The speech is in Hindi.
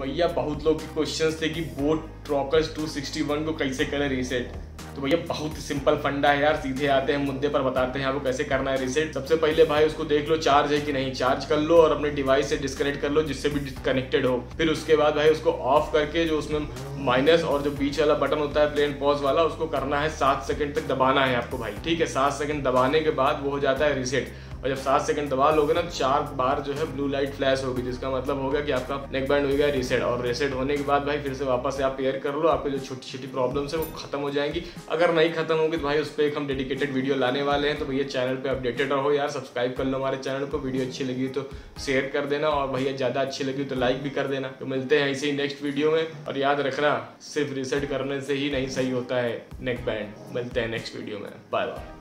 तो भैया, बहुत लोग के क्वेश्चन थे कि बोट ट्रॉकर्स 261 को कैसे करें रीसेट तो भैया, बहुत सिंपल फंडा है यार, सीधे आते हैं, मुद्दे पर बताते हैं, आपको कैसे करना है रीसेट सबसे पहले भाई, उसको देख लो चार्ज है कि नहीं? चार्ज कर लो और अपने डिवाइस से डिस्कनेक्ट कर लो, जिससे भी कनेक्टेड हो। फिर उसके बाद भाई, उसको ऑफ़ करके जो उसमें माइनस और जो बीच वाला बटन होता है प्लेन पॉज वाला, उसको करना है सात सेकंड तक दबाना है आपको भाई, ठीक है? सात सेकंड दबाने के बाद वो हो जाता है रिसेट और जब सात सेकंड दबा लोगे ना, चार बार जो है ब्लू लाइट फ्लैश होगी, जिसका मतलब होगा कि आपका नेक बैंड हो गया रीसेट और रीसेट होने के बाद भाई, फिर से वापस से आप पेयर कर लो, आपके जो छोटी छोटी प्रॉब्लम्स है वो खत्म हो जाएँगी. अगर नहीं खत्म होगी तो भाई, उस पर एक हम डेडिकेटेड वीडियो लाने वाले हैं तो भैया चैनल पर अपडेटेड रहो यार सब्सक्राइब कर लो हमारे चैनल को वीडियो अच्छी लगी तो शेयर कर देना, और भैया ज़्यादा अच्छी लगी तो लाइक भी कर देना. तो मिलते हैं इसी नेक्स्ट वीडियो में, और याद रखना सिर्फ़ रिसेट करने से ही नहीं सही होता है नेक बैंड मिलते हैं नेक्स्ट वीडियो में। Bye bye